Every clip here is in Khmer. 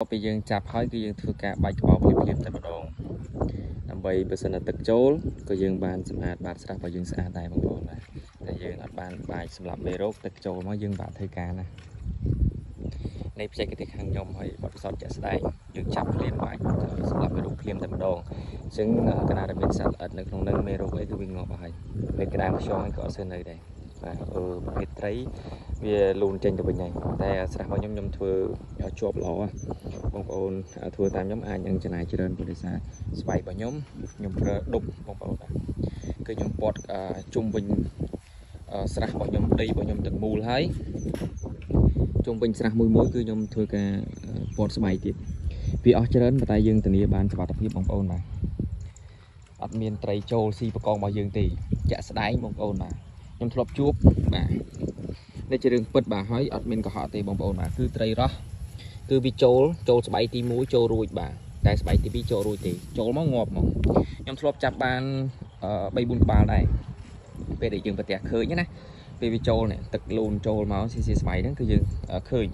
ពេលយើងចាប់ហើយគឺយើងធ្វើការបាច់ក្បោបភ្លាមៗតែម្ដងដើម្បីបើសិនតែទឹកចូលក៏យើងបានសម្អាតបាតស្រះរបស់យើងស្អាតដែរបងប្អូនណាតែយើងអត់បានបាច់សម្រាប់មេរោគទឹកចូលមកយើងបាក់ធ្វើការណានៃបច្ចេកទេសខាងខ្ញុំហើយបទពិសោធន៍ជាក់ស្ដែងយើងចាប់ភ្លាមបាច់សម្រាប់មេរោគភ្លាមតែម្ដងអញ្ចឹងកណាដែលមានសត្វល្អិតនៅក្នុងនឹងមេរោគអីគឺវាងាប់ហើយពេលក្តាមខ្យងក៏អត់ស្ើនៅដែរ បាទអឺប្រភេទត្រីវាលូនចេញទៅវិញហើយតែស្រះរបស់ខ្ញុំខ្ញុំធ្វើជាប់ល្អបងប្អូនធ្វើតាមខ្ញុំអាចនឹងចំណាយច្រើនព្រោះដោយសារស្បែករបស់ខ្ញុំខ្ញុំប្រើដុបបងប្អូនបាទគឺខ្ញុំពត់ជុំវិញស្រះរបស់ខ្ញុំដីរបស់ខ្ញុំទាំងមូលហើយជុំវិញស្រះមួយមួយគឺខ្ញុំធ្វើការពត់ស្បែកទៀតវាអស់ច្រើនប៉ុន្តែយើងធានាបានសុវត្ថិភាពបងប្អូនបាទអត់មានត្រីចូលស៊ីបកងរបស់យើងទេជាក់ស្ដែងបងប្អូនបាទ ខ្ញុំធ្លាប់ជួបបាទនេះជារឿងពិតបាទហើយអត់មានកុហកទេបងប្អូនបាទគឺត្រីរ៉ស់គឺវាចូលចូលស្បៃទី1ចូលរួចបាទតែស្បៃទី2ចូលរួចទេចូលមកងាប់មកខ្ញុំធ្លាប់ចាប់បាន3 4ក្បាលដែរពេលដែលយើងប្រទះឃើញណាពេលវាចូលនេះទឹកលូនចូលមកស៊ីស៊ីស្បៃហ្នឹងគឺយើងឃើញ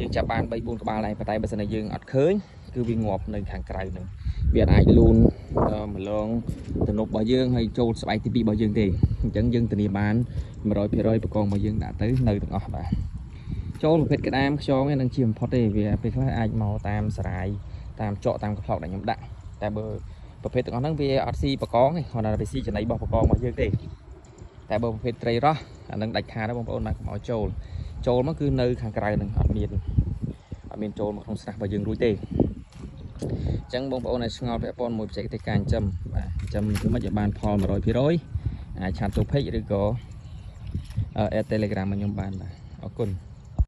យើងចាប់បាន3 4ក្បាលដែរប៉ុន្តែបើសិនជាយើងអត់ឃើញ គឺវាងាប់នៅខាងក្រៅហ្នឹងវាអាចលូនម្លងទំនប់របស់យើងហើយចូលស្បែកទី2របស់យើងទេអញ្ចឹងយើងធានាបាន100%ប្រកងរបស់យើងដាក់ទៅនៅទាំងអស់បាទចូលប្រភេទក្តាមខ្យងនេះនឹងជាបំផុតទេវាពេលខ្លះអាចមកតាមសរាយតាមចកតាមកផ្លោកដែលខ្ញុំដាក់តែបើប្រភេទទាំងអស់ហ្នឹងវាអត់ស៊ីប្រកងទេគ្រាន់តែវាស៊ីចំណីរបស់ប្រកងរបស់យើងទេតែបើប្រភេទត្រីរ៉ស់អានឹងដាច់ខាតណាបងប្អូនបាទកុំឲ្យចូលចូលមកគឺនៅខាងក្រៅនឹងអត់មានអត់មានចូលមកក្នុងស្រះរបស់យើងរួចទេ អញ្ចឹងបងប្អូនឲ្យឆ្ងល់ពាក់ព័ន្ធមួយបច្ចេកទេសការចិញ្ចឹមបាទចិញ្ចឹមមិនឲ្យបានផល100%អាចឆាតចូល page ឬក៏ Telegram មកខ្ញុំបានបាទអរគុណ